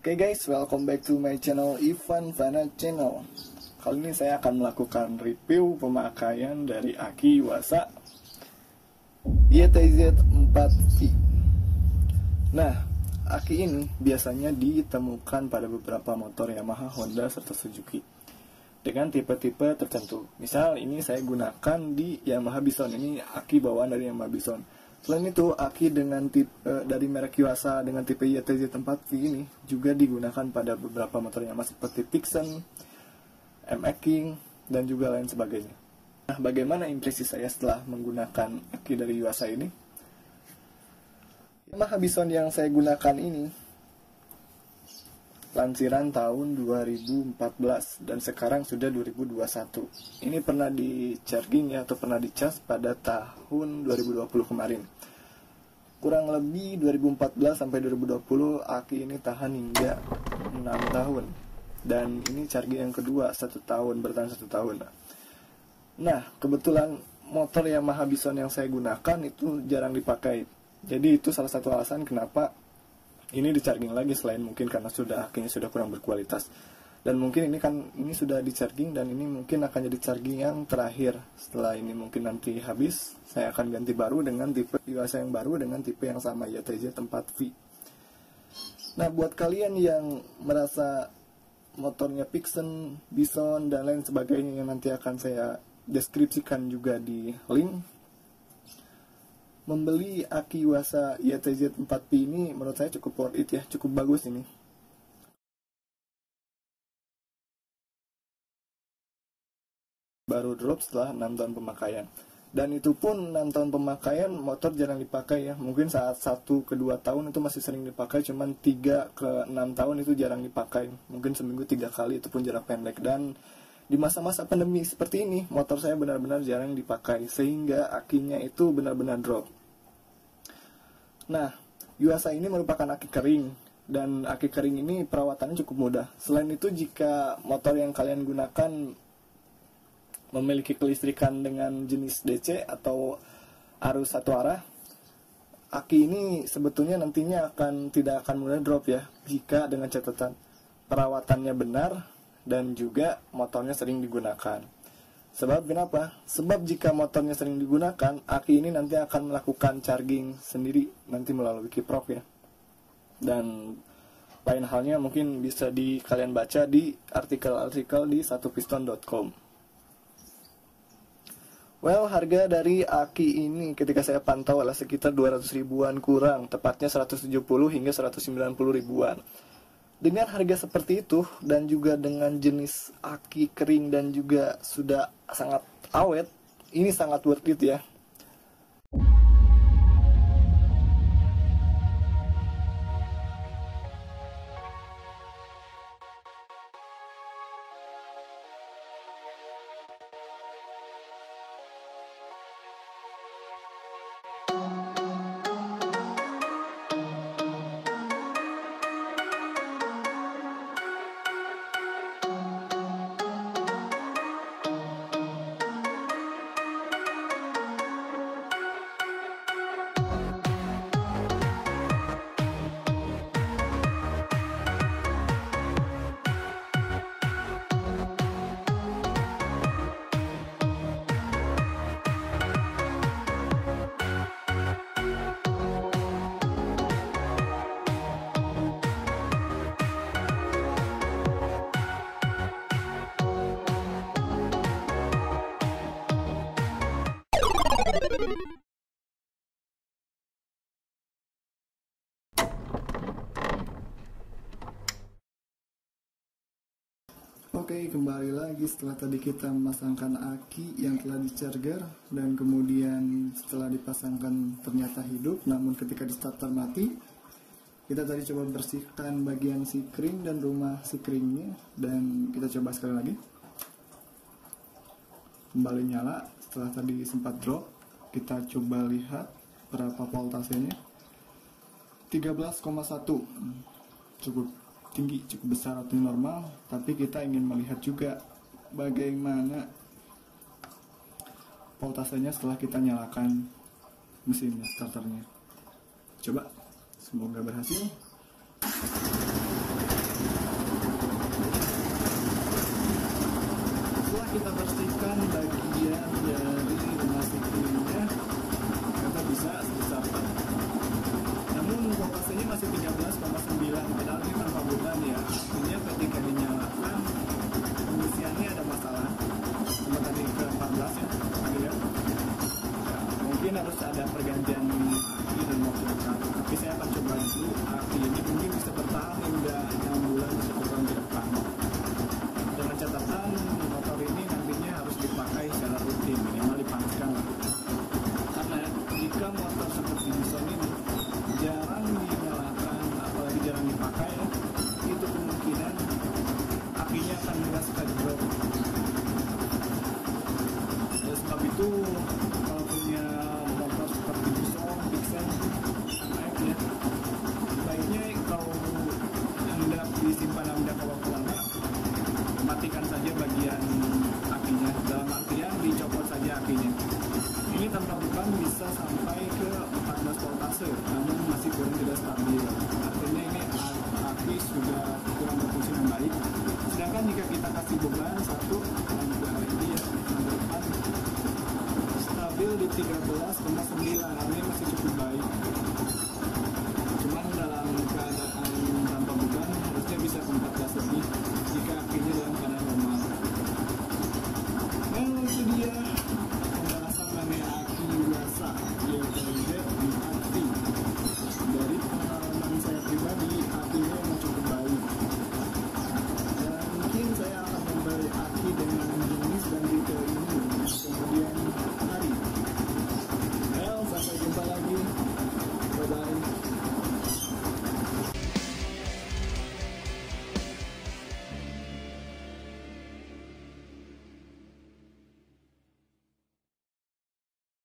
Oke okay guys, welcome back to my channel Ivan Vana Channel. Kali ini saya akan melakukan review pemakaian dari Aki Wasa YTZ 4V. Nah, Aki ini biasanya ditemukan pada beberapa motor Yamaha, Honda, serta Suzuki dengan tipe-tipe tertentu. Misal ini saya gunakan di Yamaha Bison. Ini Aki bawaan dari Yamaha Bison Selain itu, aki dengan tipe uh, dari merek Yuasa dengan tipe YTZ 4V ini juga digunakan pada beberapa motor yang masih seperti Vixen, MX King, dan juga lain sebagainya. Nah, bagaimana impresi saya setelah menggunakan aki dari Yuasa ini? Yamaha Bison yang saya gunakan ini lansiran tahun 2014 dan sekarang sudah 2021. Ini pernah di charging ya atau pernah dicas pada tahun 2020 kemarin. Kurang lebih 2014 sampai 2020 aki ini tahan hingga 6 tahun. Dan ini charging yang kedua satu tahun bertahan satu tahun. Nah kebetulan motor Yamaha Bison yang saya gunakan itu jarang dipakai. Jadi itu salah satu alasan kenapa ini di charging lagi selain mungkin karena sudah akhirnya sudah kurang berkualitas. Dan mungkin ini kan ini sudah di charging dan ini mungkin akan jadi charging yang terakhir. Setelah ini mungkin nanti habis saya akan ganti baru dengan tipe Iwasa yang baru dengan tipe yang sama YTZ tempat V. Nah buat kalian yang merasa motornya Pixen, Bison dan lain sebagainya yang nanti akan saya deskripsikan juga di link membeli Aki Wasa YTZ 4P ini menurut saya cukup worth it ya, cukup bagus ini. Baru drop setelah 6 tahun pemakaian. Dan itu pun 6 tahun pemakaian motor jarang dipakai ya. Mungkin saat 1 ke 2 tahun itu masih sering dipakai, cuman 3 ke 6 tahun itu jarang dipakai. Mungkin seminggu 3 kali itu pun jarak pendek dan di masa-masa pandemi seperti ini motor saya benar-benar jarang dipakai sehingga akinya itu benar-benar drop Nah, Yuasa ini merupakan aki kering dan aki kering ini perawatannya cukup mudah. Selain itu jika motor yang kalian gunakan memiliki kelistrikan dengan jenis DC atau arus satu arah, aki ini sebetulnya nantinya akan tidak akan mudah drop ya jika dengan catatan perawatannya benar dan juga motornya sering digunakan. Sebab kenapa? Sebab jika motornya sering digunakan, aki ini nanti akan melakukan charging sendiri nanti melalui kiprok ya. Dan lain halnya mungkin bisa di kalian baca di artikel-artikel di satupiston.com. Well, harga dari aki ini ketika saya pantau adalah sekitar 200 ribuan kurang, tepatnya 170 hingga 190 ribuan. Dengan harga seperti itu dan juga dengan jenis aki kering dan juga sudah sangat awet, ini sangat worth it ya. Oke, kembali lagi setelah tadi kita memasangkan aki yang telah di-charger dan kemudian setelah dipasangkan ternyata hidup, namun ketika di starter mati. Kita tadi coba bersihkan bagian si kring dan rumah si kringnya dan kita coba sekali lagi. Kembali nyala setelah tadi sempat drop kita coba lihat berapa voltasenya 13,1 cukup tinggi cukup besar tapi normal. Tapi kita ingin melihat juga bagaimana voltasenya setelah kita nyalakan mesin starternya. Coba semoga berhasil. Setelah kita pastikan bagi disimpan dalam jangka waktu lama. Matikan saja bagian apinya dalam artian dicopot saja apinya ini tanpa beban bisa sampai ke 14 voltase namun masih kurang tidak stabil. Artinya ini api sudah kurang berfungsi dengan baik. Sedangkan jika kita kasih beban satu lampu ini, yang depan stabil di 13,9